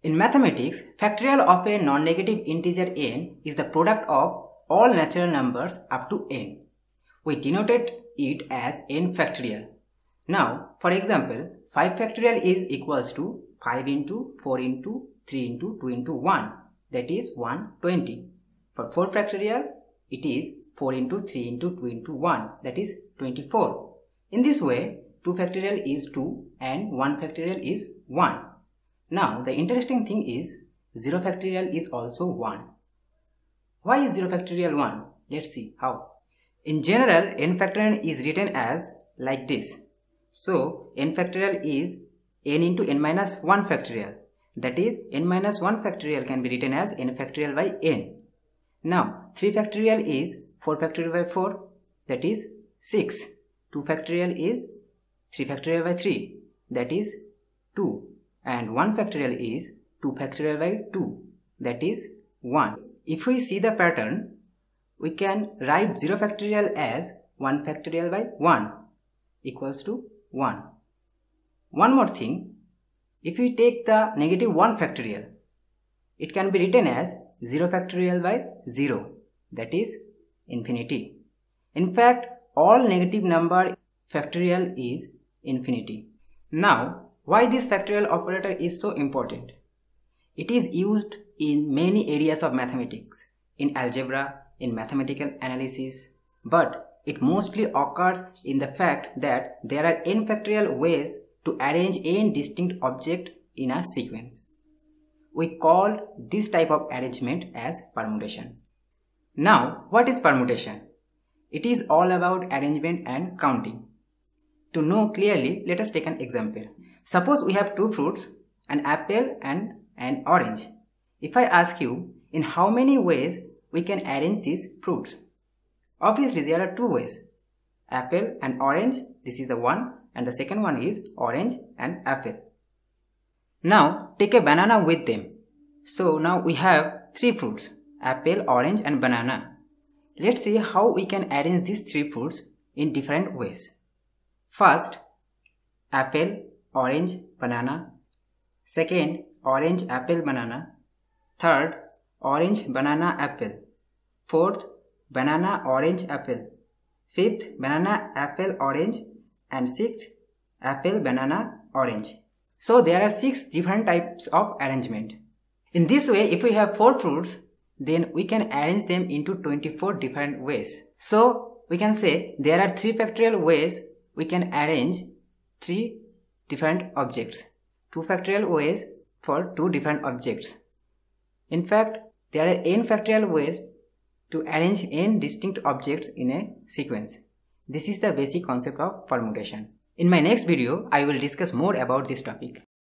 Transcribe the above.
In mathematics, factorial of a non-negative integer n is the product of all natural numbers up to n. We denoted it as n factorial. Now, for example, 5 factorial is equals to 5 into 4 into 3 into 2 into 1 that is 120. For 4 factorial, it is 4 into 3 into 2 into 1 that is 24. In this way, 2 factorial is 2 and 1 factorial is 1. Now the interesting thing is 0 factorial is also 1. Why is 0 factorial 1? Let's see how. In general, n factorial is written as like this. So n factorial is n into n minus 1 factorial. That is n minus 1 factorial can be written as n factorial by n. Now 3 factorial is 4 factorial by 4 that is 6. 2 factorial is 3 factorial by 3 that is 2 and 1 factorial is 2 factorial by 2 that is 1. If we see the pattern we can write 0 factorial as 1 factorial by 1 equals to 1. One more thing if we take the negative 1 factorial it can be written as 0 factorial by 0 that is infinity. In fact all negative number factorial is infinity. Now why this factorial operator is so important? It is used in many areas of mathematics, in algebra, in mathematical analysis, but it mostly occurs in the fact that there are n factorial ways to arrange n distinct objects in a sequence. We call this type of arrangement as permutation. Now, what is permutation? It is all about arrangement and counting. To know clearly, let us take an example. Suppose we have two fruits, an apple and an orange. If I ask you, in how many ways we can arrange these fruits? Obviously, there are two ways. Apple and orange, this is the one and the second one is orange and apple. Now, take a banana with them. So now we have three fruits, apple, orange and banana. Let's see how we can arrange these three fruits in different ways. First, apple, orange, banana. Second, orange, apple, banana. Third, orange, banana, apple. Fourth, banana, orange, apple. Fifth, banana, apple, orange. And sixth, apple, banana, orange. So there are six different types of arrangement. In this way, if we have four fruits, then we can arrange them into 24 different ways. So we can say there are three factorial ways we can arrange three different objects. Two factorial ways for two different objects. In fact, there are n factorial ways to arrange n distinct objects in a sequence. This is the basic concept of permutation. In my next video, I will discuss more about this topic.